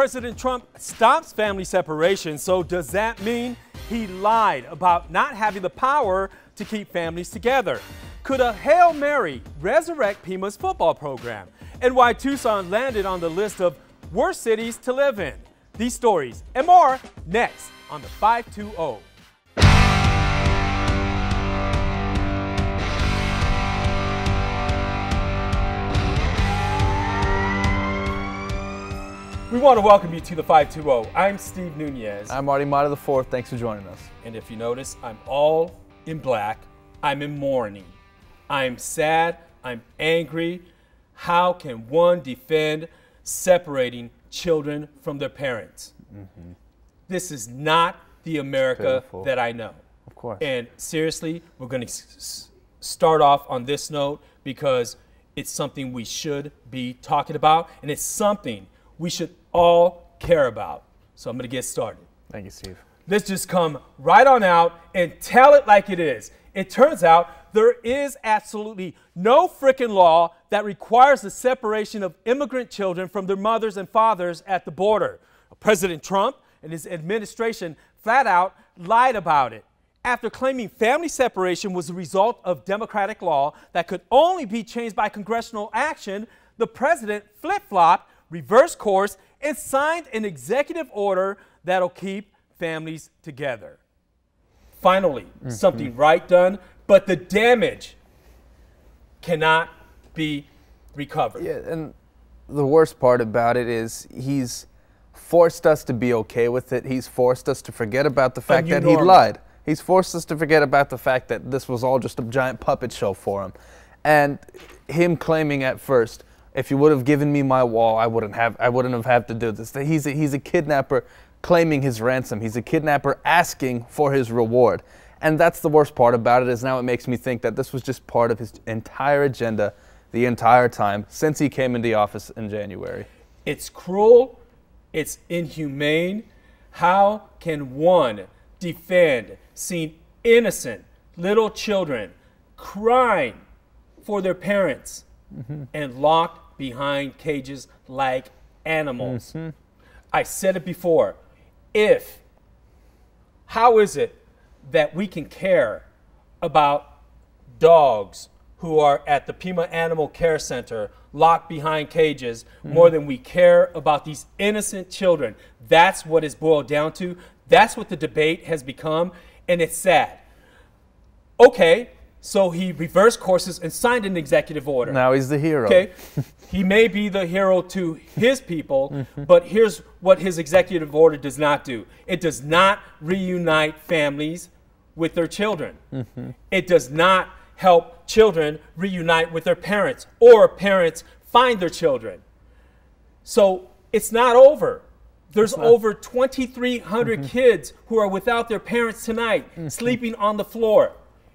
President Trump stops family separation, so does that mean he lied about not having the power to keep families together? Could a Hail Mary resurrect Pima's football program? And why Tucson landed on the list of worst cities to live in? These stories and more next on the 520. We want to welcome you to the 520. I'm Steve Nunez. I'm Arty Mata the fourth. Thanks for joining us. And if you notice, I'm all in black. I'm in mourning. I'm sad. I'm angry. How can one defend separating children from their parents? Mm-hmm. This is not the America that I know. Of course. And seriously, we're going to s- start off on this note because it's something we should be talking about, and it's something we should all care about. So I'm going to get started. Thank you, Steve. Let's just come right on out and tell it like it is. It turns out there is absolutely no freaking law that requires the separation of immigrant children from their mothers and fathers at the border. President Trump and his administration flat out lied about it after claiming family separation was a result of democratic law that could only be changed by congressional action, the president flip flopped, reversed course, and signed an executive order that'll keep families together. Finally, mm-hmm. something right done, but the damage cannot be recovered. Yeah, and the worst part about it is he's forced us to be okay with it. He's forced us to forget about the fact that he lied. He's forced us to forget about the fact that this was all just a giant puppet show for him. And him claiming at first, if you would have given me my wall, I wouldn't have I wouldn't have had to do this. He's a, he's a kidnapper claiming his ransom. He's a kidnapper asking for his reward. And that's the worst part about it is now it makes me think that this was just part of his entire agenda the entire time since he came into office in January. It's cruel, it's inhumane. How can one defend seeing innocent little children crying for their parents mm-hmm. and locked behind cages like animals. Mm-hmm. I said it before. If, how is it that we can care about dogs who are at the Pima Animal Care Center locked behind cages mm-hmm. more than we care about these innocent children? That's what it's boiled down to. That's what the debate has become, and it's sad. Okay, so he reversed courses and signed an executive order. Now he's the hero. Okay. he may be the hero to his people, mm-hmm. but here's what his executive order does not do it does not reunite families with their children, mm-hmm. it does not help children reunite with their parents or parents find their children. So it's not over. There's not. over 2,300 mm-hmm. kids who are without their parents tonight, mm-hmm. sleeping on the floor.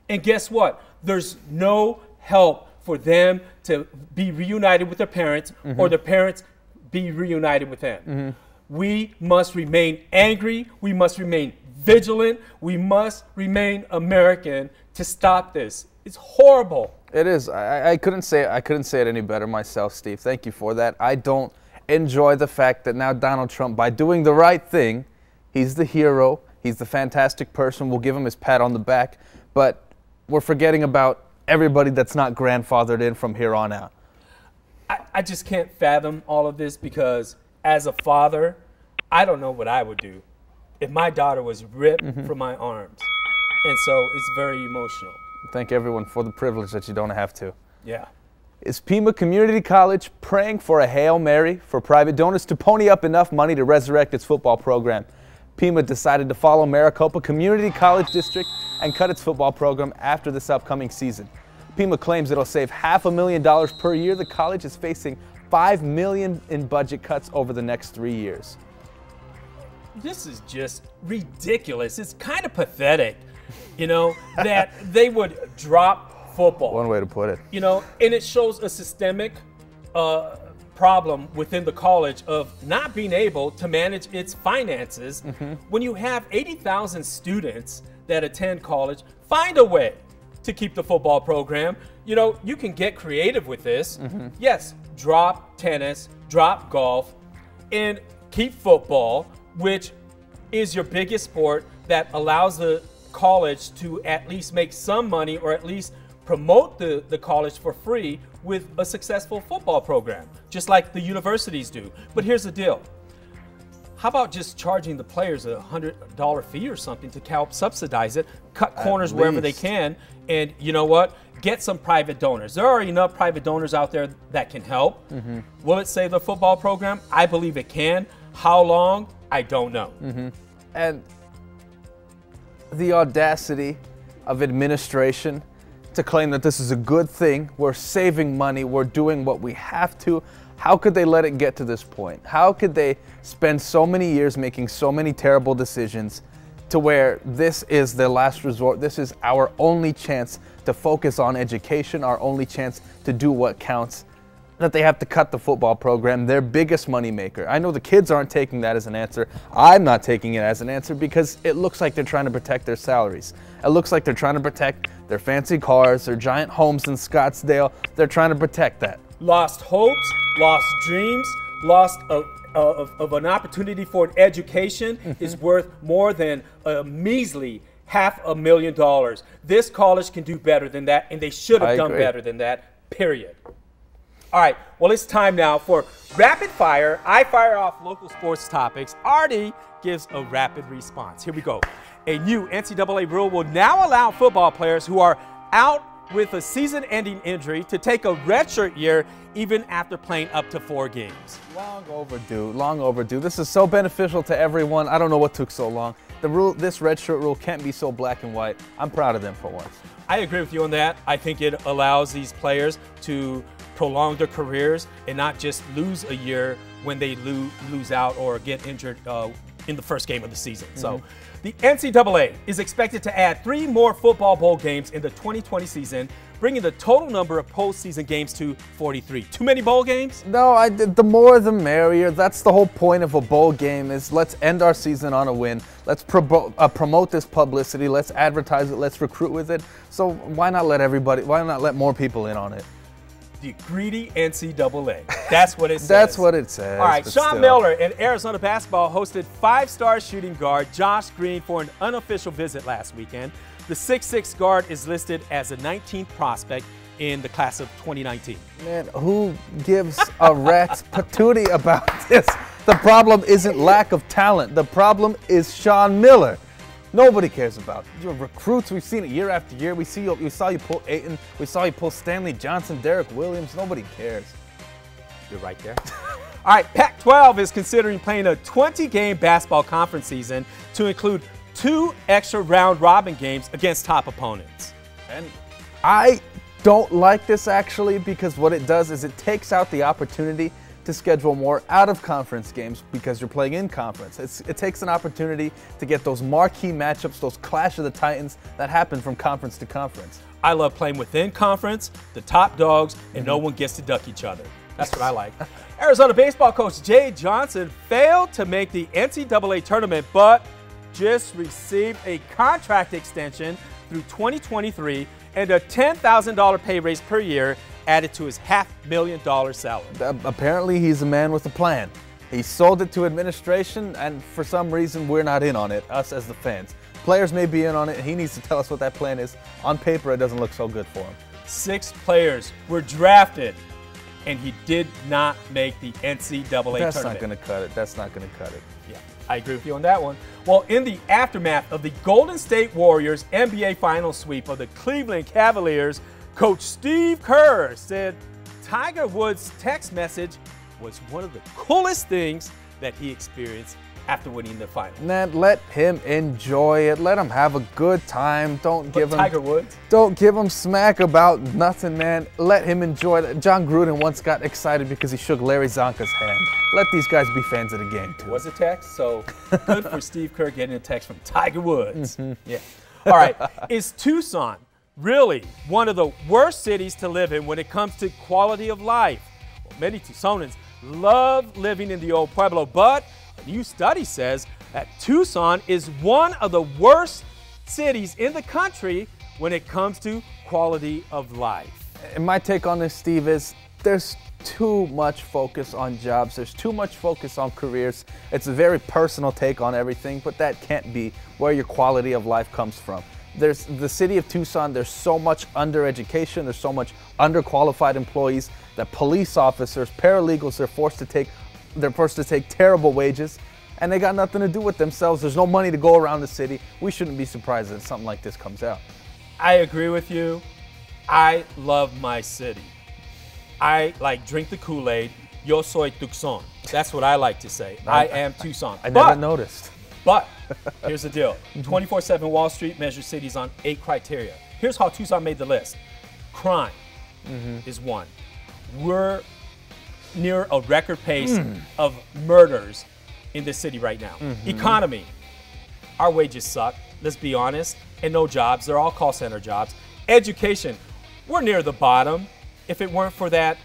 And guess what? There's no help for them to be reunited with their parents mm-hmm. or their parents be reunited with them. Mm-hmm. We must remain angry. We must remain vigilant. We must remain American to stop this. It's horrible. It is. I, I couldn't say I couldn't say it any better myself, Steve. Thank you for that. I don't enjoy the fact that now Donald Trump, by doing the right thing, he's the hero. He's the fantastic person. We'll give him his pat on the back. But we're forgetting about everybody that's not grandfathered in from here on out. I, I just can't fathom all of this because as a father, I don't know what I would do if my daughter was ripped mm-hmm. from my arms. And so it's very emotional. Thank everyone for the privilege that you don't have to. Yeah. Is Pima Community College praying for a Hail Mary for private donors to pony up enough money to resurrect its football program? Pima decided to follow Maricopa Community College District and cut its football program after this upcoming season. Pima claims it'll save half a million dollars per year. The college is facing five million in budget cuts over the next three years. This is just ridiculous. It's kind of pathetic, you know, that they would drop football. One way to put it. You know, and it shows a systemic uh, problem within the college of not being able to manage its finances. Mm-hmm. When you have 80,000 students that attend college, find a way to keep the football program. You know, you can get creative with this. Mm-hmm. Yes, drop tennis, drop golf, and keep football, which is your biggest sport that allows the college to at least make some money or at least promote the, the college for free with a successful football program, just like the universities do. But here's the deal. How about just charging the players a hundred dollar fee or something to help subsidize it, cut corners wherever they can, and you know what? Get some private donors. There are enough private donors out there that can help. Mm-hmm. Will it save the football program? I believe it can. How long? I don't know. Mm-hmm. And the audacity of administration to claim that this is a good thing. We're saving money. We're doing what we have to. How could they let it get to this point? How could they spend so many years making so many terrible decisions to where this is their last resort? This is our only chance to focus on education, our only chance to do what counts. That they have to cut the football program, their biggest moneymaker. I know the kids aren't taking that as an answer. I'm not taking it as an answer because it looks like they're trying to protect their salaries. It looks like they're trying to protect their fancy cars, their giant homes in Scottsdale. They're trying to protect that. Lost hopes, lost dreams, lost a, of, of, an opportunity for an education mm-hmm. is worth more than a measly half a million dollars. This college can do better than that, and they should have I done agree. better than that, period. All right, well, it's time now for rapid fire. I fire off local sports topics. Arty gives a rapid response. Here we go. A new NCAA rule will now allow football players who are out with a season ending injury to take a redshirt year even after playing up to four games. Long overdue, long overdue. This is so beneficial to everyone. I don't know what took so long. The rule, this redshirt rule can't be so black and white. I'm proud of them for once. I agree with you on that. I think it allows these players to prolong their careers and not just lose a year when they lo- lose out or get injured uh, in the first game of the season. Mm-hmm. So the NCAA is expected to add three more football bowl games in the 2020 season, bringing the total number of postseason games to 43. Too many bowl games? No, I, the more the merrier. That's the whole point of a bowl game is let's end our season on a win. Let's pro- uh, promote this publicity. Let's advertise it. Let's recruit with it. So why not let everybody? Why not let more people in on it? The greedy NCAA. That's what it says. That's what it says. All right, Sean still. Miller in Arizona basketball hosted five-star shooting guard Josh Green for an unofficial visit last weekend. The 6'6 guard is listed as a 19th prospect in the class of 2019. Man, who gives a rat's patootie about this? The problem isn't lack of talent. The problem is Sean Miller. Nobody cares about. Your recruits, we've seen it year after year. We see you, we saw you pull Ayton, We saw you pull Stanley Johnson, Derrick Williams. Nobody cares. You're right there. All right, Pac 12 is considering playing a 20 game basketball conference season to include two extra round robin games against top opponents. And I don't like this actually because what it does is it takes out the opportunity to schedule more out of conference games because you're playing in conference. It's, it takes an opportunity to get those marquee matchups, those clash of the titans that happen from conference to conference. I love playing within conference, the top dogs, and mm-hmm. no one gets to duck each other. That's what I like. Arizona baseball coach Jay Johnson failed to make the NCAA tournament, but just received a contract extension through 2023 and a $10,000 pay raise per year added to his half million dollar salary. Apparently, he's a man with a plan. He sold it to administration, and for some reason, we're not in on it, us as the fans. Players may be in on it, and he needs to tell us what that plan is. On paper, it doesn't look so good for him. Six players were drafted, and he did not make the NCAA That's tournament. That's not going to cut it. That's not going to cut it. Yeah, I agree with you on that one. Well, in the aftermath of the Golden State Warriors NBA final sweep of the Cleveland Cavaliers, Coach Steve Kerr said Tiger Woods' text message was one of the coolest things that he experienced after winning the final. Man, let him enjoy it. Let him have a good time. Don't but give him Tiger Woods. Don't give him smack about nothing, man. Let him enjoy it. Jon Gruden once got excited because he shook Larry Csonka's hand. Let these guys be fans of the game too. Was a text, so good for Steve Kerr getting a text from Tiger Woods. Mm-hmm. Yeah. All right. Is Tucson really one of the worst cities to live in when it comes to quality of life. Well, many Tucsonans love living in the old Pueblo, but a new study says that Tucson is one of the worst cities in the country when it comes to quality of life. And my take on this, Steve, is there's too much focus on jobs. There's too much focus on careers. It's a very personal take on everything, but that can't be where your quality of life comes from. There's the city of Tucson, there's so much undereducation, there's so much underqualified employees that police officers, paralegals they're forced to take they're forced to take terrible wages and they got nothing to do with themselves. There's no money to go around the city. We shouldn't be surprised that something like this comes out. I agree with you. I love my city. I like drink the Kool-Aid. Yo soy Tucson. That's what I like to say. I am Tucson. I never but, noticed. But here's the deal 24 7 Wall Street measures cities on eight criteria. Here's how Tucson made the list crime mm-hmm. is one. We're near a record pace mm. of murders in this city right now. Mm-hmm. Economy, our wages suck, let's be honest, and no jobs. They're all call center jobs. Education, we're near the bottom. If it weren't for that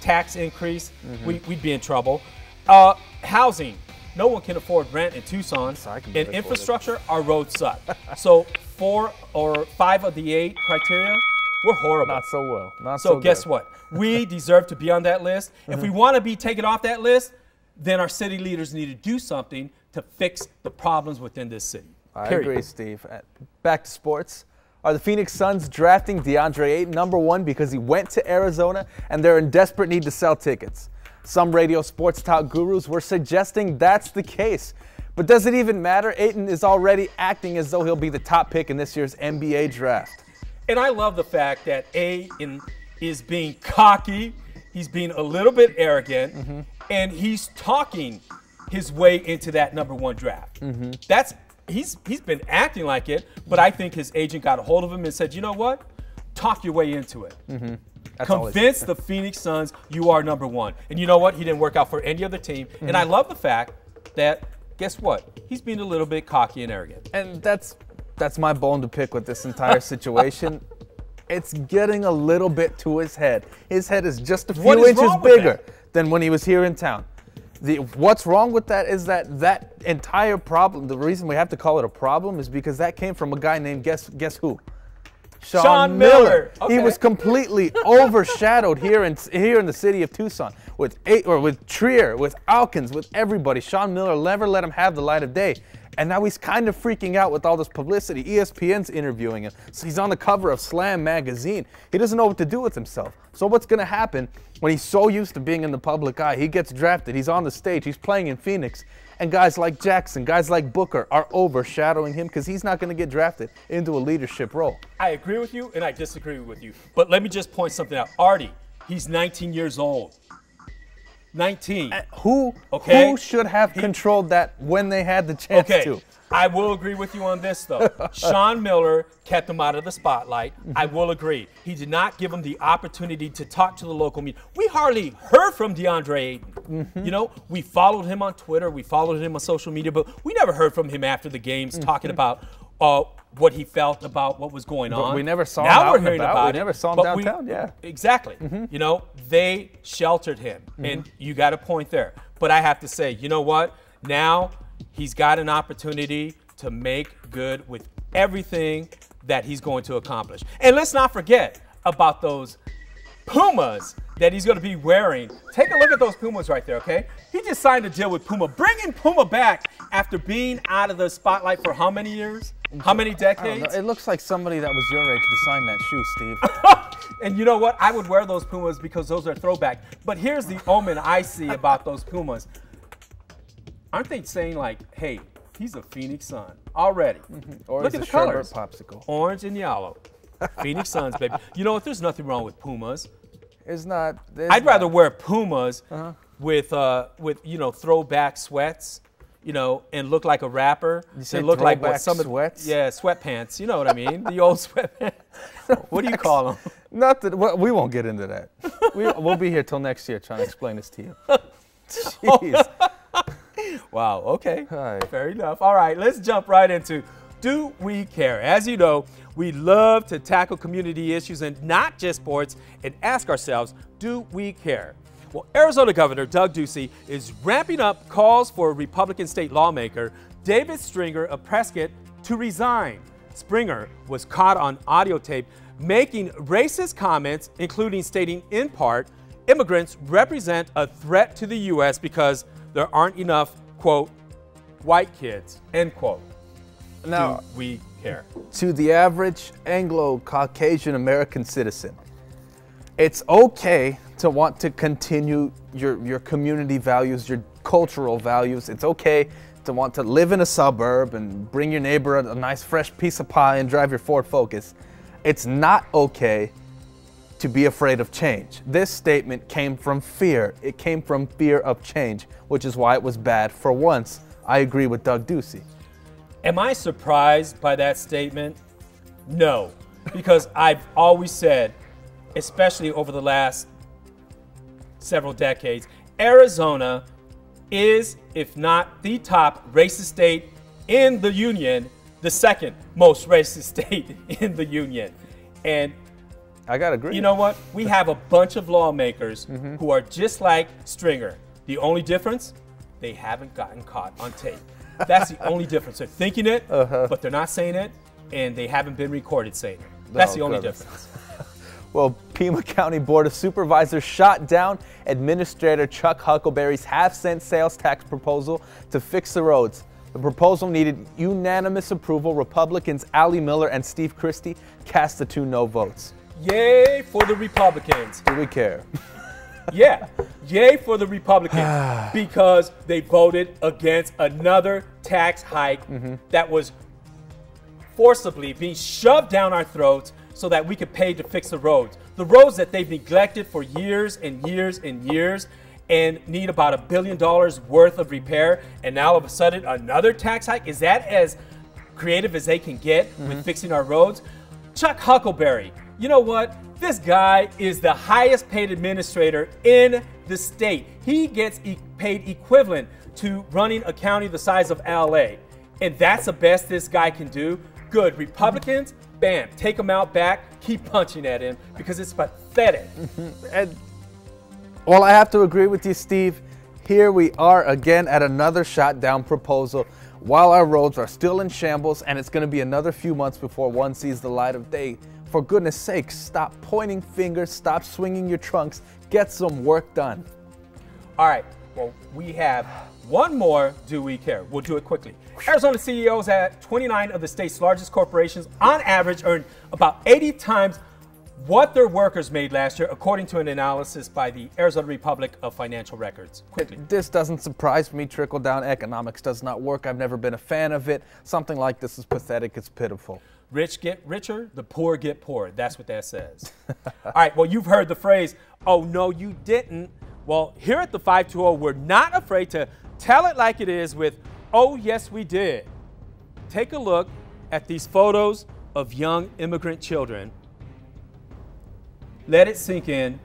tax increase, mm-hmm. we, would be in trouble. Uh, housing, no one can afford rent in Tucson. and infrastructure, our roads suck. so four or five of the eight criteria, we're horrible. Not so well. Not so, so guess what? We deserve to be on that list. If we mm-hmm. want to be taken off that list, then our city leaders need to do something to fix the problems within this city. I Period. agree, Steve. Uh, back to sports. Are the Phoenix Suns drafting DeAndre Ayton number one because he went to Arizona and they're in desperate need to sell tickets? Some radio sports talk gurus were suggesting that's the case. But does it even matter? Ayton is already acting as though he'll be the top pick in this year's NBA draft. And I love the fact that A in, is being cocky, he's being a little bit arrogant, mm-hmm. and he's talking his way into that number one draft. Mm-hmm. That's he's he's been acting like it, but I think his agent got a hold of him and said, you know what? Talk your way into it. Mm-hmm. Convince the Phoenix Suns you are number one. And you know what? He didn't work out for any other team. Mm-hmm. And I love the fact that guess what? He's being a little bit cocky and arrogant. And that's that's my bone to pick with this entire situation. it's getting a little bit to his head. His head is just a few inches bigger than when he was here in town. The, what's wrong with that is that that entire problem, the reason we have to call it a problem is because that came from a guy named guess guess who? Sean, Sean Miller. Miller. Okay. He was completely overshadowed here in here in the city of Tucson with eight or with Trier, with Alkins, with everybody. Sean Miller never let him have the light of day. And now he's kind of freaking out with all this publicity. ESPN's interviewing him. So he's on the cover of Slam magazine. He doesn't know what to do with himself. So what's going to happen when he's so used to being in the public eye? He gets drafted. He's on the stage. He's playing in Phoenix. And guys like Jackson, guys like Booker are overshadowing him because he's not going to get drafted into a leadership role. I agree with you and I disagree with you. But let me just point something out. Arty, he's 19 years old. 19. Uh, who okay? who should have he, controlled that when they had the chance okay. to? I will agree with you on this though. Sean Miller kept him out of the spotlight. I will agree. He did not give him the opportunity to talk to the local media. We hardly heard from DeAndre Ayton. Mm-hmm. You know, we followed him on Twitter, we followed him on social media, but we never heard from him after the games mm-hmm. talking about uh, what he felt about what was going on. But we never saw now him we're hearing about. about. We never saw him downtown. We, yeah, exactly. Mm-hmm. You know, they sheltered him, mm-hmm. and you got a point there. But I have to say, you know what? Now he's got an opportunity to make good with everything that he's going to accomplish. And let's not forget about those Pumas that he's going to be wearing. Take a look at those Pumas right there, okay? He just signed a deal with Puma, bringing Puma back after being out of the spotlight for how many years? How many decades? It looks like somebody that was your age designed that shoe, Steve. and you know what? I would wear those Pumas because those are throwback. But here's the omen I see about those Pumas. Aren't they saying like, hey, he's a Phoenix Sun already? Mm-hmm. Or Look at the colors. popsicle. Orange and yellow. Phoenix Suns, baby. You know what? There's nothing wrong with Pumas. It's not. I'd not. rather wear Pumas uh-huh. with uh, with you know throwback sweats you know, and look like a rapper. You say look like what some sweats? yeah, sweatpants. You know what I mean? the old sweatpants. what do you call them? Nothing. Well, we won't get into that. We, will be here till next year trying to explain this to you. Jeez. Wow. Okay. Fair enough. All right. Let's jump right into do we care? As you know, we love to tackle community issues and not just sports and ask ourselves, do we care? Well, Arizona Governor Doug Ducey is ramping up calls for Republican state lawmaker David Stringer of Prescott to resign. Stringer was caught on audio tape making racist comments, including stating in part, immigrants represent a threat to the U.S. because there aren't enough, quote, white kids, end quote. Now, Do we care? to the average Anglo Caucasian American citizen, it's okay to want to continue your, your community values, your cultural values. It's okay to want to live in a suburb and bring your neighbor a, a nice fresh piece of pie and drive your Ford Focus. It's not okay to be afraid of change. This statement came from fear. It came from fear of change, which is why it was bad for once. I agree with Doug Ducey. Am I surprised by that statement? No, because I've always said, especially over the last several decades, Arizona is, if not the top racist state in the union, the second most racist state in the union. And I gotta agree. you know what? We have a bunch of lawmakers mm-hmm. who are just like Stringer. The only difference, they haven't gotten caught on tape. That's the only difference. They're thinking it, uh-huh. but they're not saying it, and they haven't been recorded saying it. That's No, the only goodness. difference. Well, Pima County Board of Supervisors shot down Administrator Chuck Huckleberry's half cent sales tax proposal to fix the roads. The proposal needed unanimous approval. Republicans Ally Miller and Steve Christy cast the two no votes. Yay for the Republicans. Do we care? Yeah, yay for the Republicans because they voted against another tax hike mm-hmm. that was forcibly being shoved down our throats so that we could pay to fix the roads. The roads that they've neglected for years and years and years and need about a billion dollars worth of repair. And now all of a sudden, another tax hike? Is that as creative as they can get with mm-hmm. fixing our roads? Chuck Huckleberry, you know what? This guy is the highest paid administrator in the state. He gets e- paid equivalent to running a county the size of LA. And that's the best this guy can do. Good. Republicans, bam, take him out back, keep punching at him because it's pathetic. And well, I have to agree with you, Steve. Here we are again at another shot down proposal while our roads are still in shambles and it's going to be another few months before one sees the light of day. For goodness sake, stop pointing fingers, stop swinging your trunks, get some work done. All right. Well, we have one more Do We Care? We'll do it quickly. Arizona CEOs at 29 of the state's largest corporations, on average, earned about 80 times what their workers made last year, according to an analysis by the Arizona Republic of Financial Records. Quickly. This doesn't surprise me. Trickle down economics does not work. I've never been a fan of it. Something like this is pathetic, it's pitiful. Rich get richer, the poor get poorer. That's what that says. All right, well, you've heard the phrase, oh, no, you didn't. Well, here at the 520, we're not afraid to tell it like it is with, oh, yes, we did. Take a look at these photos of young immigrant children. Let it sink in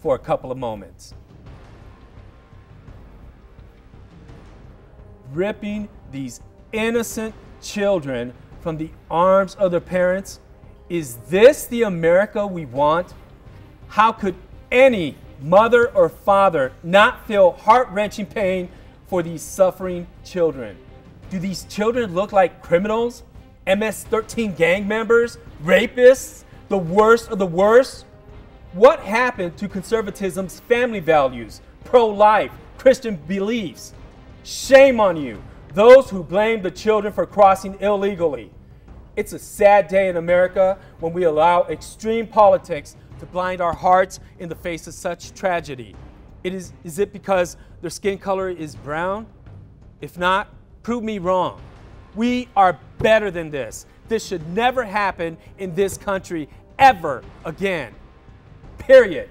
for a couple of moments. ripping these innocent children from the arms of their parents? Is this the America we want? How could any mother or father not feel heart wrenching pain for these suffering children? Do these children look like criminals? MS 13 gang members? Rapists? The worst of the worst? What happened to conservatism's family values, pro life, Christian beliefs? Shame on you, those who blame the children for crossing illegally. It's a sad day in America when we allow extreme politics to blind our hearts in the face of such tragedy. It is, is it because their skin color is brown? If not, prove me wrong. We are better than this. This should never happen in this country ever again. Period.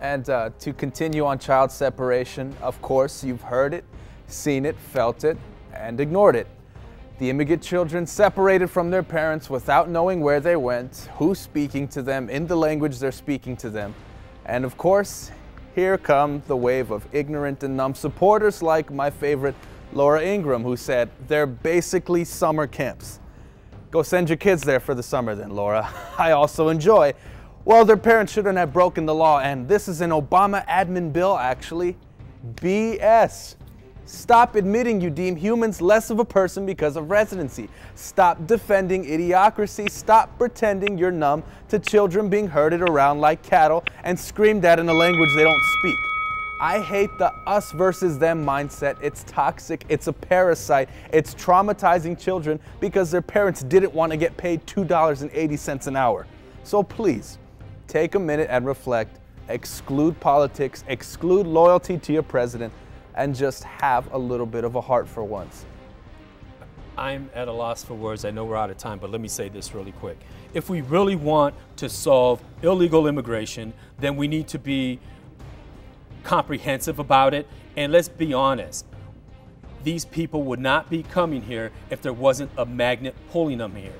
And uh, to continue on child separation, of course, you've heard it, seen it, felt it, and ignored it. The immigrant children separated from their parents without knowing where they went, who's speaking to them, in the language they're speaking to them. And of course, here come the wave of ignorant and numb supporters like my favorite Laura Ingraham, who said, they're basically summer camps. Go send your kids there for the summer then, Laura. I also enjoy. Well, their parents shouldn't have broken the law, and this is an Obama admin bill, actually. BS. Stop admitting you deem humans less of a person because of residency. Stop defending idiocracy. Stop pretending you're numb to children being herded around like cattle and screamed at in a language they don't speak. I hate the us versus them mindset. It's toxic, it's a parasite, it's traumatizing children because their parents didn't want to get paid $2.80 an hour. So please, take a minute and reflect, exclude politics, exclude loyalty to your president, and just have a little bit of a heart for once. I'm at a loss for words. I know we're out of time, but let me say this really quick. If we really want to solve illegal immigration, then we need to be comprehensive about it. And let's be honest, these people would not be coming here if there wasn't a magnet pulling them here.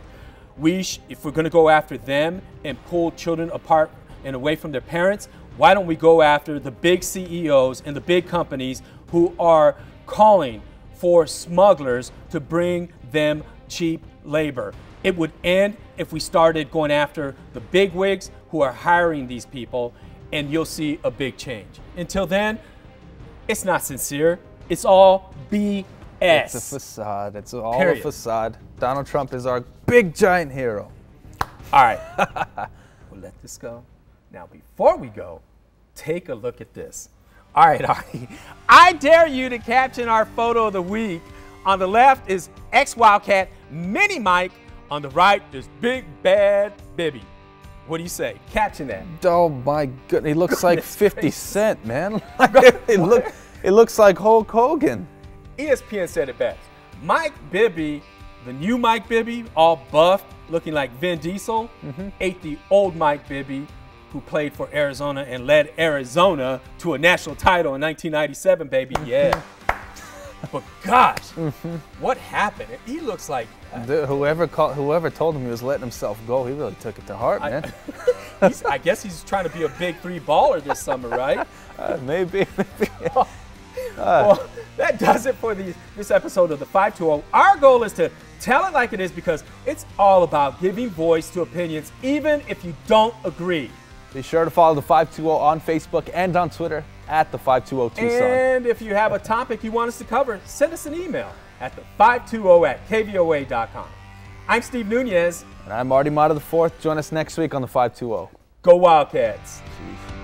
We, if we're going to go after them and pull children apart and away from their parents, why don't we go after the big CEOs and the big companies who are calling for smugglers to bring them cheap labor. It would end if we started going after the big wigs who are hiring these people, and you'll see a big change. Until then, it's not sincere. It's all BS. It's a facade. It's all Period. a facade. Donald Trump is our big giant hero. All right. we'll let this go. Now, before we go, take a look at this. All right, Arty. I dare you to caption our photo of the week. On the left is ex Wildcat Mini Mike. On the right, is Big Bad Bibby. What do you say? Caption that. Oh my goodness, he looks like 50 gracious. Cent, man. it, look, it looks like Hulk Hogan. ESPN said it best. Mike Bibby, the new Mike Bibby, all buffed, looking like Vin Diesel, mm-hmm. ate the old Mike Bibby, who played for Arizona and led Arizona to a national title in 1997, baby. Mm-hmm. Yeah. but gosh, mm-hmm. what happened? He looks like. The- whoever called, whoever told him he was letting himself go, he really took it to heart, man. He's, I guess he's trying to be a big three baller this summer, right? Uh, maybe. Oh. Uh. well, that does it for the, this episode of the 520. Our goal is to tell it like it is because it's all about giving voice to opinions, even if you don't agree. Be sure to follow the 520 on Facebook and on Twitter at the 520 Tucson. And if you have a topic you want us to cover, send us an email at the 520 at kvoa.com. I'm Steve Nunez. And I'm Arty Mata the Fourth. Join us next week on the 520. Go Wildcats. Jeez.